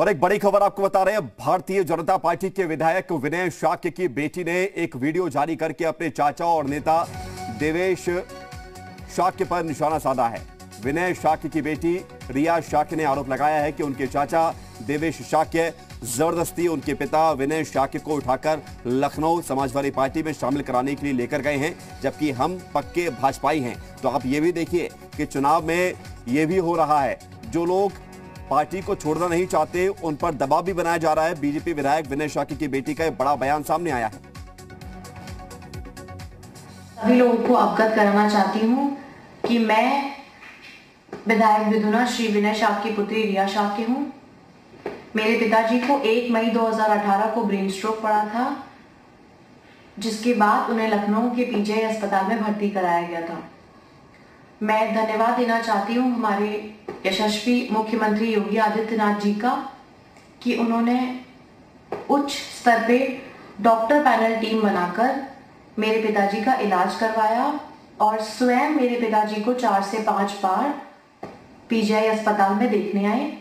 और एक बड़ी खबर आपको बता रहे हैं, भारतीय जनता पार्टी के विधायक विनय शाक्य की बेटी ने एक वीडियो जारी करके अपने चाचा और नेता देवेश शाक्य पर निशाना साधा है। विनय शाक्य की बेटी रिया शाक्य ने आरोप लगाया है कि उनके चाचा देवेश शाक्य ज़बरदस्ती उनके पिता विनय शाक्य को उठाकर लखनऊ समाजवादी पार्टी में शामिल कराने के लिए लेकर गए हैं, जबकि हम पक्के भाजपाई हैं। तो आप ये भी देखिए कि चुनाव में ये भी हो रहा है, जो लोग पार्टी को छोड़ना नहीं चाहते, उन पर दबाव भी बनाया जा रहा है। बीजेपी विधायक विनय शाक्य की बेटी का एक बड़ा बयान सामने आया है। सभी लोगों को अवगत कराना चाहती हूँ कि मैं विधायक विधुना श्री विनय शाह की पुत्री रिया शाह की हूँ। मेरे पिताजी को 1 मई 2018 को ब्रेन स्ट्रोक पड़ा था, जिसके बाद उन्हें लखनऊ के पीजीआई अस्पताल में भर्ती कराया गया था। मैं धन्यवाद देना चाहती हूँ हमारे यशस्वी मुख्यमंत्री योगी आदित्यनाथ जी का कि उन्होंने उच्च स्तर पे डॉक्टर पैनल टीम बनाकर मेरे पिताजी का इलाज करवाया और स्वयं मेरे पिताजी को चार से पाँच बार पीजीआई अस्पताल में देखने आए।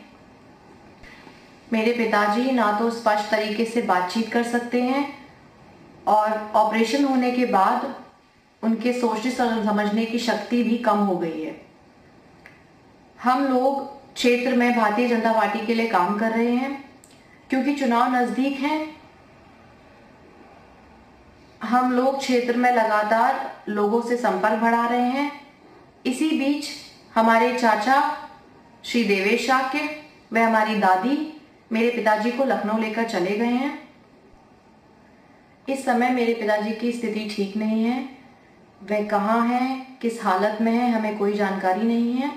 मेरे पिताजी ना तो स्पष्ट तरीके से बातचीत कर सकते हैं और ऑपरेशन होने के बाद उनके सोचने समझने की शक्ति भी कम हो गई है। हम लोग क्षेत्र में भारतीय जनता पार्टी के लिए काम कर रहे हैं, क्योंकि चुनाव नज़दीक हैं। हम लोग क्षेत्र में लगातार लोगों से संपर्क बढ़ा रहे हैं। इसी बीच हमारे चाचा श्री देवेश शाक्य व हमारी दादी मेरे पिताजी को लखनऊ लेकर चले गए हैं। इस समय मेरे पिताजी की स्थिति ठीक नहीं है। वह कहाँ हैं, किस हालत में है, हमें कोई जानकारी नहीं है।